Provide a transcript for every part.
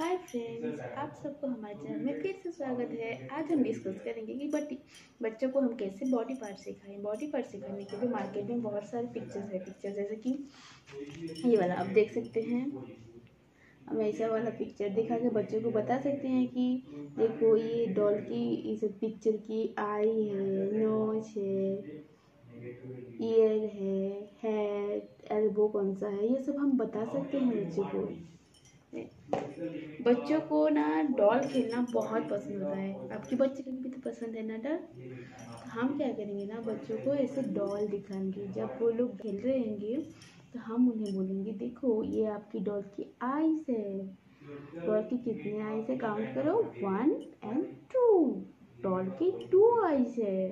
Hi friends आप सबको हमारे चैनल में फिर से स्वागत है। आज हम डिस्कस करेंगे कि बटी बच्चों को हम कैसे बॉडी पार्ट सिखाएँ। बॉडी पार्ट सिखाने के लिए मार्केट में बहुत सारे पिक्चर्स है। पिक्चर जैसे कि ये वाला, आप देख सकते हैं। हम ऐसा वाला पिक्चर दिखा के बच्चों को बता सकते हैं कि देखो ये डॉल की, इस पिक्चर की आई है नोच है ईयर है हेड एल्बो कौन सा है? ये सब हम बता सकते हैं बच्चों को। बच्चों को ना डॉल खेलना बहुत पसंद होता है। आपके बच्चे को भी तो पसंद है ना डॉल? हम क्या करेंगे ना, बच्चों को ऐसे डॉल दिखाएँगे। जब वो लोग खेल रहे होंगे तो हम उन्हें बोलेंगे, देखो, ये आपकी डॉल की आइस है। डॉल की कितनी आइस है? काउंट करो। One and two. डॉल की टू आइस है।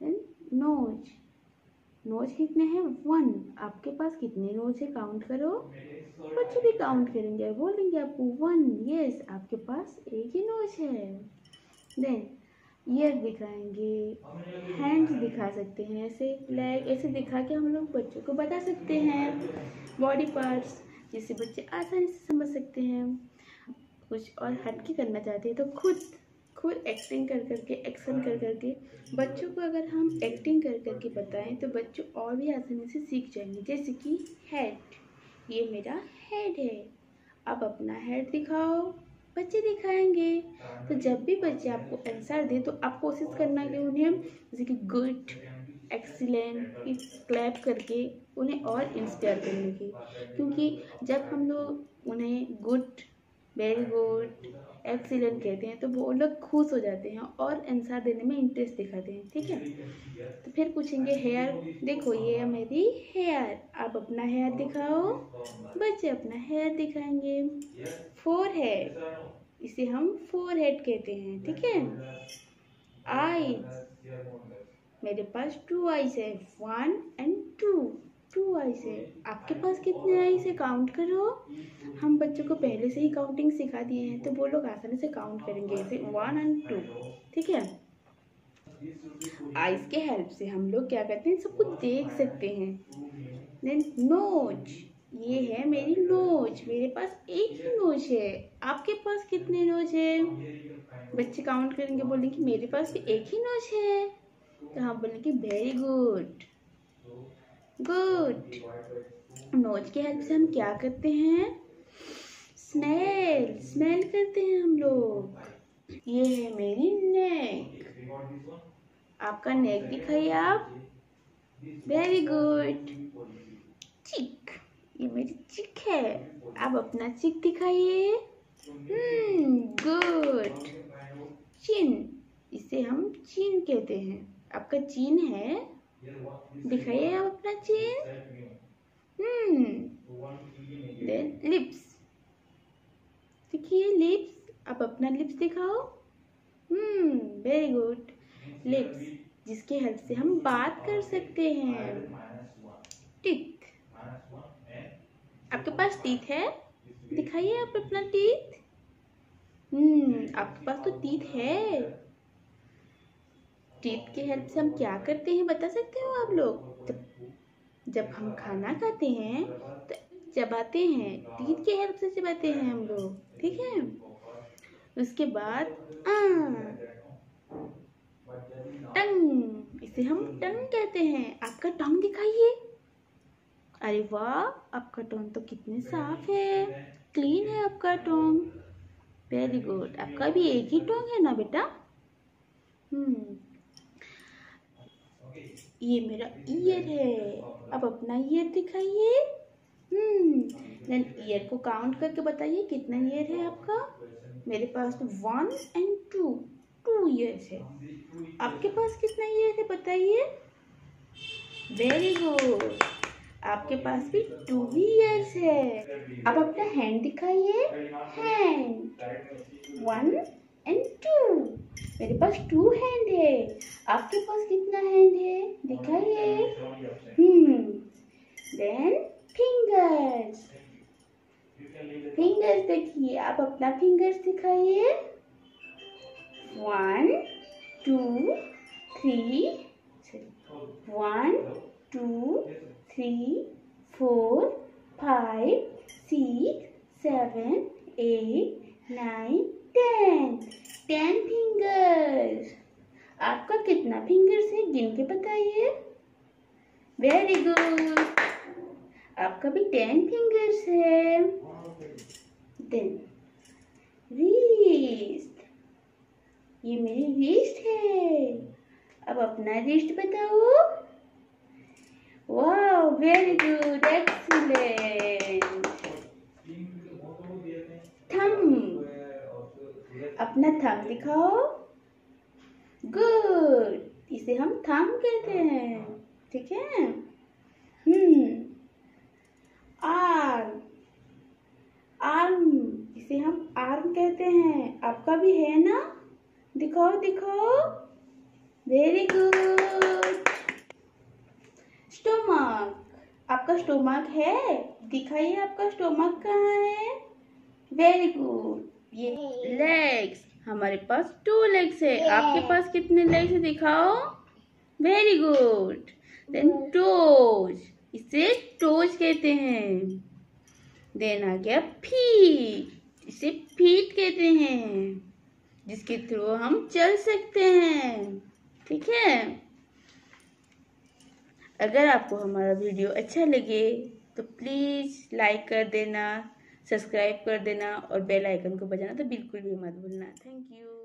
नोज़ नोज़ कितने हैं? वन आपके पास कितने नोज़ है? काउंट करो। बच्चे भी काउंट करेंगे बोलेंगे आपको वन यस आपके पास एक ही नोज़ है। देन ईयर दिखाएँगे। हैंड्स दिखा सकते हैं ऐसे। लेग ऐसे दिखा के हम लोग बच्चों को बता सकते हैं। बॉडी पार्ट्स जिससे बच्चे आसानी से समझ सकते हैं। कुछ और हटके करना चाहते हैं तो खुद खुद एक्टिंग कर करके एक्शन कर करके, बच्चों को अगर हम एक्टिंग कर करके बताएँ तो बच्चों और भी आसानी से सीख जाएँगे। जैसे कि हेड ये मेरा हेड है। अब अपना हेड दिखाओ, बच्चे दिखाएँगे। तो जब भी बच्चे आपको आंसर दे तो आप कोशिश करना कि उन्हें जैसे कि गुड एक्सीलेंट क्लैप करके उन्हें और इंस्पायर करने की। क्योंकि जब हम लोग उन्हें गुड वेरी गुड एक्सीलेंट कहते हैं तो वो लोग खुश हो जाते हैं और आंसर देने में इंटरेस्ट दिखाते हैं ठीक है? तो फिर पूछेंगे हेयर देखो ये है। मेरी हेयर आप अपना हेयर दिखाओ। बच्चे अपना हेयर दिखाएँगे। फोर हेड इसे हम फोर हेड कहते हैं ठीक है? आईज मेरे पास टू आईज है one and two two eyes है आपके पास कितने आईज है काउंट करो? हम बच्चों को पहले से ही काउंटिंग सिखा दिए हैं तो वो लोग आसानी से काउंट करेंगे। ऐसे वन एंड टू ठीक है? आइस के हेल्प से हम लोग क्या करते हैं? सब कुछ देख सकते हैं। देन नोज़ ये है मेरी नोज़ मेरे पास एक ही नोज़ है। आपके पास कितने नोज़ है? बच्चे काउंट करेंगे, बोलेंगे मेरे पास भी एक ही नोज़ है। तो हम बोलेंगे वेरी गुड गुड नोज़ के हेल्प से हम क्या करते हैं? स्मेल स्मेल करते हैं हम लोग. ये है मेरी नेक आपका नेक दिखाइए आप. वेरी गुड चिक ये मेरी चिक है. आप अपना चिक दिखाइए. गुड चिन इसे हम चीन कहते हैं. आपका चीन है? दिखाइए आप अपना चीन देन लिप्स देखिए लिप्स आप अपना लिप्स दिखाओ. हम्म वेरी गुड लिप्स जिसके हेल्प से हम बात कर सकते हैं. टीथ आपके पास टीथ है? दिखाइए आप अपना टीथ हम्म आपके पास तो टीथ है. टीथ के हेल्प से हम क्या करते हैं बता सकते हो आप लोग? जब जब हम खाना खाते हैं तो चबाते हैं टीथ के हेल्प से चबाते हैं हम लोग, ठीक है? उसके बाद टंग, इसे हम टंग कहते हैं। आपका टंग दिखाइए। अरे वाह, आपका टोंग तो कितने साफ़ है। क्लीन है आपका टोंग। वेरी गुड आपका भी एक ही टोंग है ना बेटा? हम्म। ये मेरा ईयर है। अब अपना ईयर दिखाइए। हम्म ईयर को काउंट करके बताइए कितना ईयर है आपका। मेरे पास one and two two ears है। आपके पास कितना ईयर है बताइए। वेरी गुड आपके पास भी टू ईयर्स है। अब अपना हैंड दिखाइए। हैंड वन एंड टू मेरे पास टू हैंड है। आपके पास कितना हैंड है? दिखाइए। देन फिंगर्स फिंगर्स देखिए, आप अपना फिंगर्स दिखाइए। One two three one two three four five six seven eight nine ten ten fingers आपका कितना फिंगर्स है? गिन के बताइए। वेरी गुड आपका भी टेन फिंगर्स है। देन रिस्ट ये मेरी रिस्ट है। अब अपना रिस्ट बताओ। वाह वेरी गुड एक्सीलेंट अपना थम दिखाओ। गुड इसे हम थम कहते हैं। ठीक है? हम्म आर्म आर्म इसे हम आर्म कहते हैं। आपका भी है ना? दिखाओ दिखाओ। वेरी गुड स्टोमक आपका स्टोमक है? दिखाइए आपका स्टोमक कहाँ है? वेरी गुड ये लेग्स हमारे पास टू लेग्स है। आपके पास कितने लेग्स है दिखाओ? वेरी गुड देन टोज इसे टोज कहते हैं। देन आ गया फीट इसे फीट कहते हैं। जिसके थ्रू हम चल सकते हैं। ठीक है? अगर आपको हमारा वीडियो अच्छा लगे तो प्लीज़ लाइक कर देना। सब्सक्राइब कर देना और बेल आइकन को बजाना तो बिल्कुल भी मत भूलना। Thank you.